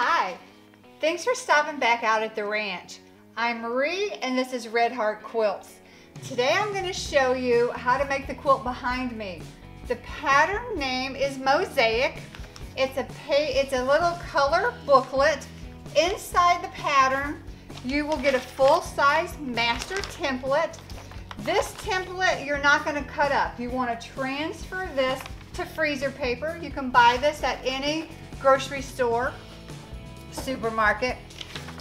Hi, thanks for stopping back out at the ranch. I'm Marie and this is Red Hart Quilts. Today I'm going to show you how to make the quilt behind me. The pattern name is Mozaic. It's a, it's a little color booklet. Inside the pattern you will get a full-size master template. This template you're not going to cut up. You want to transfer this to freezer paper. You can buy this at any grocery store, supermarket.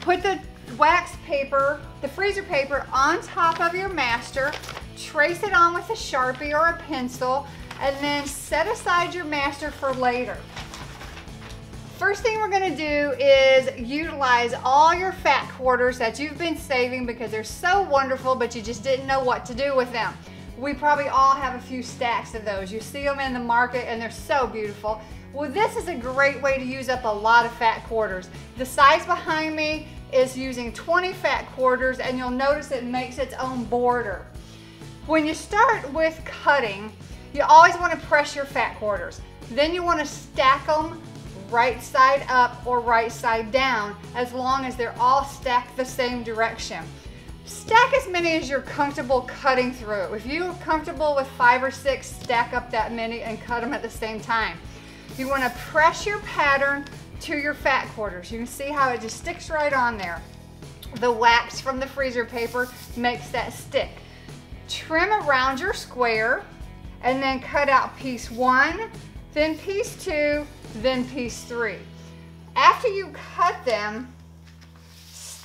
Put the wax paper, the freezer paper on top of your master, trace it on with a Sharpie or a pencil, and then set aside your master for later. First thing we're gonna do is utilize all your fat quarters that you've been saving because they're so wonderful, but you just didn't know what to do with them. We probably all have a few stacks of those. You see them in the market and they're so beautiful. Well, this is a great way to use up a lot of fat quarters. The size behind me is using 20 fat quarters and you'll notice it makes its own border. When you start with cutting, you always want to press your fat quarters. Then you want to stack them right side up or right side down as long as they're all stacked the same direction. Stack as many as you're comfortable cutting through. If you're comfortable with five or six, stack up that many and cut them at the same time. You want to press your pattern to your fat quarters. You can see how it just sticks right on there. The wax from the freezer paper makes that stick. Trim around your square and then cut out piece one, then piece two, then piece three. After you cut them,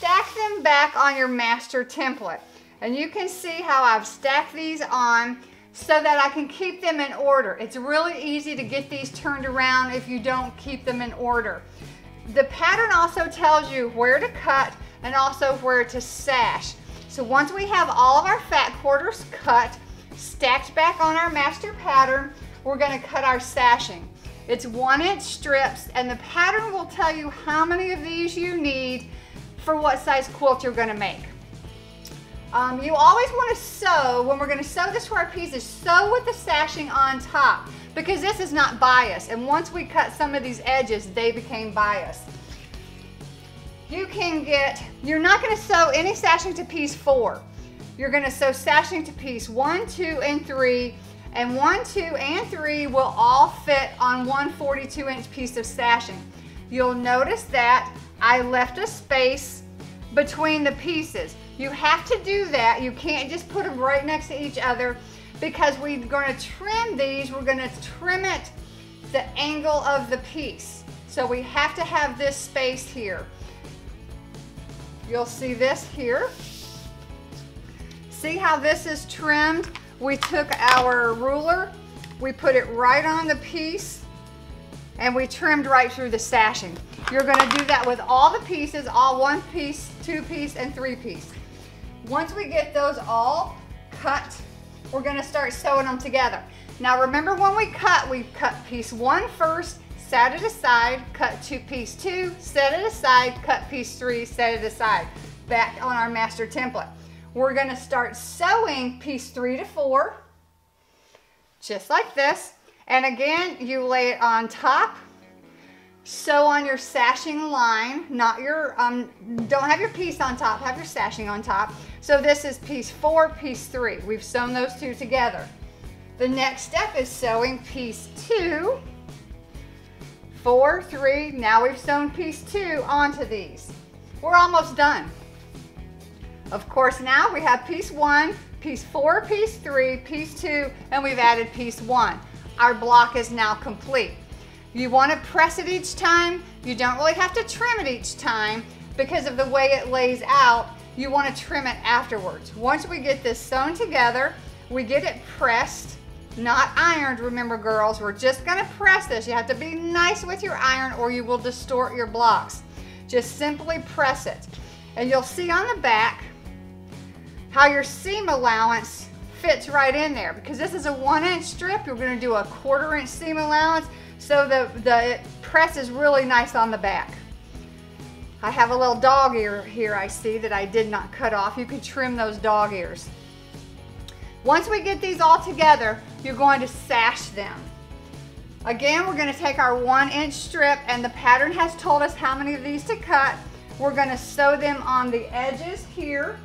stack them back on your master template. And you can see how I've stacked these on so that I can keep them in order. It's really easy to get these turned around if you don't keep them in order. The pattern also tells you where to cut and also where to sash. So once we have all of our fat quarters cut, stacked back on our master pattern, we're gonna cut our sashing. It's one inch strips and the pattern will tell you how many of these you need for what size quilt you're gonna make. Um, you always want to sew, when we're to sew this to our pieces, sew with the sashing on top because this is not bias. And once we cut some of these edges, they became bias. You can get, you're not to sew any sashing to piece four. You're to sew sashing to piece one, two, and three. And one, two, and three will all fit on one 42 inch piece of sashing. You'll notice that I left a space between the pieces. You have to do that. You can't just put them right next to each other because we're going to trim these. We're going to trim it the angle of the piece. So we have to have this space here. You'll see this here. See how this is trimmed? We took our ruler, we put it right on the piece, and we trimmed right through the sashing. You're gonna do that with all the pieces, all one piece, two piece, and three piece. Once we get those all cut, we're gonna start sewing them together. Now remember when we cut, we cut piece one first, set it aside, cut two piece two, set it aside, cut piece three, set it aside, back on our master template. We're gonna start sewing piece three to four, just like this. And again, you lay it on top, sew on your sashing line, not your, um, don't have your piece on top, have your sashing on top. So this is piece four, piece three. We've sewn those two together. The next step is sewing piece two, four, three. Now we've sewn piece two onto these. We're almost done. Of course, now we have piece one, piece four, piece three, piece two, and we've added piece one. Our block is now complete. You want to press it each time. You don't really have to trim it each time because of the way it lays out you want to trim it afterwards. Once we get this sewn together, we get it pressed, not ironed, remember girls, we're just gonna press this. You have to be nice with your iron or you will distort your blocks. Just simply press it. And you'll see on the back how your seam allowance fits right in there. Because this is a one inch strip, you're gonna do a quarter inch seam allowance so the, the press is really nice on the back. I have a little dog ear here I see that I did not cut off. You can trim those dog ears. Once we get these all together, you're going to sash them. Again, we're gonna take our one inch strip and the pattern has told us how many of these to cut. We're gonna sew them on the edges here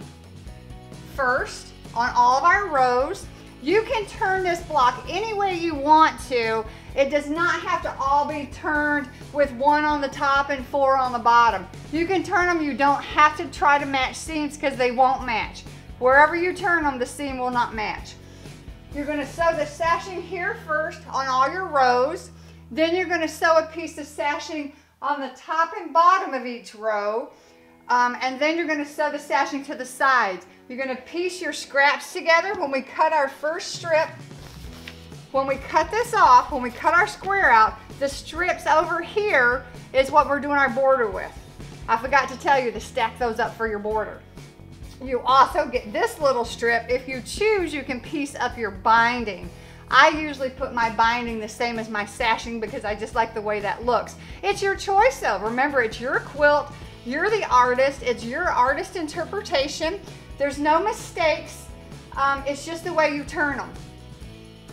first on all of our rows. You can turn this block any way you want to. It does not have to all be turned with one on the top and four on the bottom. You can turn them, you don't have to try to match seams because they won't match. Wherever you turn them, the seam will not match. You're gonna sew the sashing here first on all your rows. Then you're gonna sew a piece of sashing on the top and bottom of each row. Um, and then you're gonna sew the sashing to the sides. You're gonna piece your scraps together when we cut our first strip. When we cut this off, when we cut our square out, the strips over here is what we're doing our border with. I forgot to tell you to stack those up for your border. You also get this little strip. If you choose, you can piece up your binding. I usually put my binding the same as my sashing because I just like the way that looks. It's your choice though. Remember, it's your quilt. You're the artist. It's your artist interpretation. There's no mistakes. Um, it's just the way you turn them.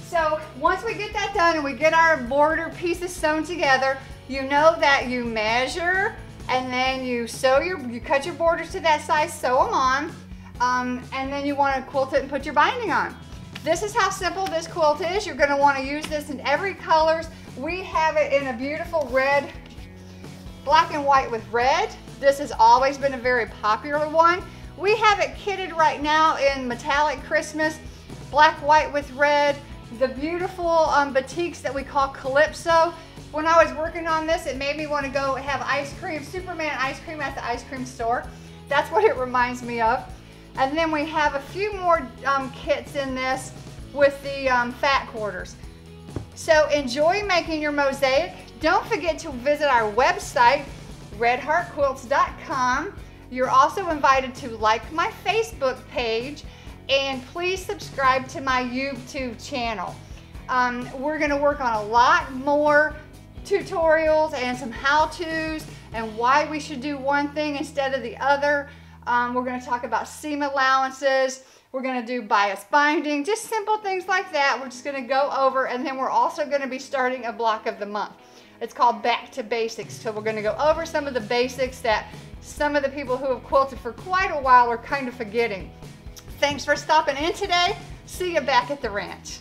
So once we get that done and we get our border pieces sewn together, you know that you measure and then you sew your, you cut your borders to that size, sew them on, um, and then you want to quilt it and put your binding on. This is how simple this quilt is. You're going to want to use this in every colors. We have it in a beautiful red, black and white with red. This has always been a very popular one. We have it kitted right now in metallic Christmas, black, white with red, the beautiful um, batiks that we call Calypso. When I was working on this, it made me want to go have ice cream, Superman ice cream at the ice cream store. That's what it reminds me of. And then we have a few more um, kits in this with the um, fat quarters. So enjoy making your mosaic. Don't forget to visit our website, redhartquilts.com. You're also invited to like my Facebook page and please subscribe to my YouTube channel. Um, we're gonna work on a lot more tutorials and some how-tos and why we should do one thing instead of the other. Um, we're gonna talk about seam allowances. We're gonna do bias binding, just simple things like that. We're just gonna go over and then we're also gonna be starting a block of the month. It's called Back to Basics. So we're gonna go over some of the basics that some of the people who have quilted for quite a while are kind of forgetting. Thanks for stopping in today. See you back at the ranch.